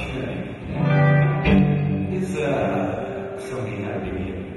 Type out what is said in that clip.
opportunity. Is uh, somebody happy to